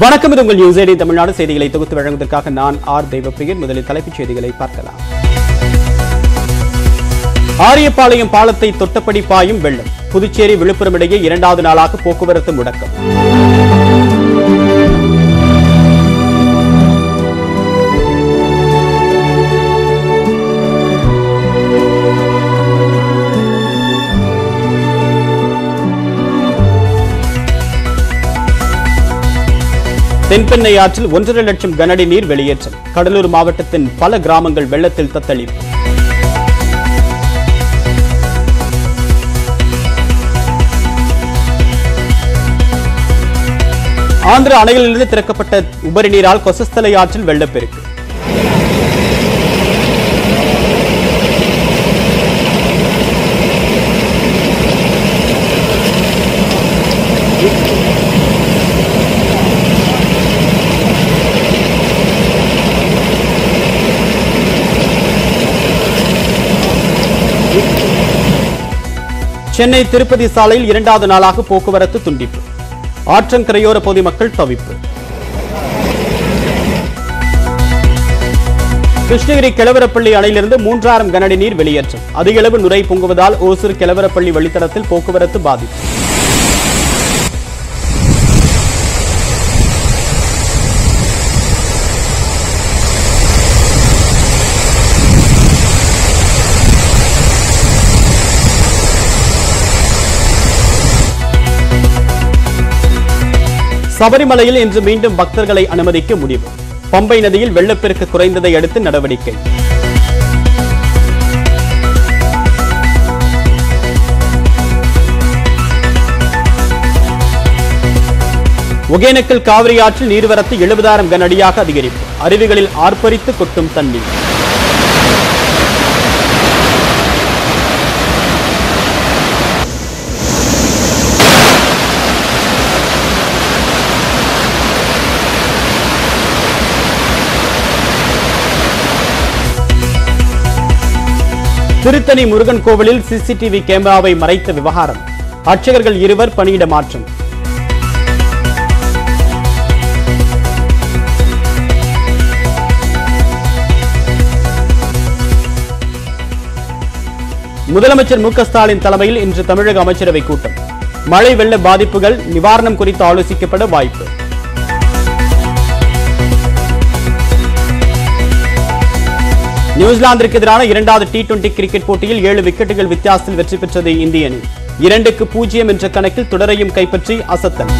வணக்கம் இது உங்கள் நியூஸ் ஐடி தமிழ்நாடு. செய்திகளை தொகுத்து வழங்குவதற்காக நான் ஆர் தெய்வப்பிரியன் முதலில் தலைப்புச் செய்திகளை பார்க்கலாம். ஆரியபாளையம் பாலத்தை தொட்டப்படி பாயும் வெள்ளம். புதுச்சேரி விழுப்புரம் இடையே இரண்டாவது நாளாக போக்குவரத்து முடக்கம். தென்பெண்ணை ஆற்றில் ஒன்றரை லட்சம் கனஅடி நீர் வெளியேற்றம். கடலூர் மாவட்டத்தின் பல கிராமங்கள் வெள்ளத்தில் தத்தளிப்பு. ஆந்திர அணைகளிலிருந்து திறக்கப்பட்ட உபரி நீரால் கொசஸ்தலை ஆற்றில் வெள்ளப்பெருக்கு. சென்னை திருப்பதி சாலையில் இரண்டாவது நாளாக போக்குவரத்து துண்டிப்பு. ஆற்றங்கரையோர பொதுமக்கள் தவிப்பு. கிருஷ்ணகிரி கிழவரப்பள்ளி அணையிலிருந்து மூன்றாயிரம் கனஅடி நீர் வெளியேற்றம். அதிகளவு நுரை பொங்குவதால் ஓசூர் கிழவரப்பள்ளி வழித்தடத்தில் போக்குவரத்து பாதிப்பு. சபரிமலையில் இன்று மீண்டும் பக்தர்களை அனுமதிக்க முடிவு. பம்பை நதியில் வெள்ளப்பெருக்கு குறைந்ததை அடுத்து நடவடிக்கை. ஒகேனக்கல் காவிரி ஆற்றில் நீர்வரத்து எழுபதாயிரம் கனஅடியாக அதிகரிப்பு. அருவிகளில் ஆர்ப்பரித்து கொட்டும் தண்ணீர். திருத்தணி முருகன் கோவிலில் சிசிடிவி கேமராவை மறைத்த விவகாரம். அர்ச்சகர்கள் இருவர் பணியிட மாற்றம். முதலமைச்சர் மு ஸ்டாலின் தலைமையில் இன்று தமிழக அமைச்சரவை கூட்டம். மழை வெள்ள பாதிப்புகள் நிவாரணம் குறித்து ஆலோசிக்கப்பட வாய்ப்பு. நியூசிலாந்திற்கு எதிரான இரண்டாவது டி டுவெண்டி கிரிக்கெட் போட்டியில் ஏழு விக்கெட்டுகள் வித்தியாசத்தில் வெற்றி பெற்றது இந்திய அணி. இரண்டுக்கு பூஜ்ஜியம் என்ற கணக்கில் தொடரையும் கைப்பற்றி அசத்தல்.